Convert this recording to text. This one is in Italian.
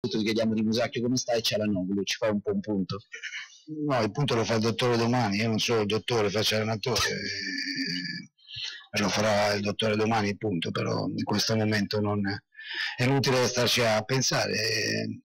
Ti chiediamo di Musacchio come stai, c'è la Noglu, ci fa un po' un punto. No, il punto lo fa il dottore domani, io non sono il dottore, faccio l'allenatore, eh, lo farà il dottore domani, punto, però in questo momento non è inutile starci a pensare. Eh,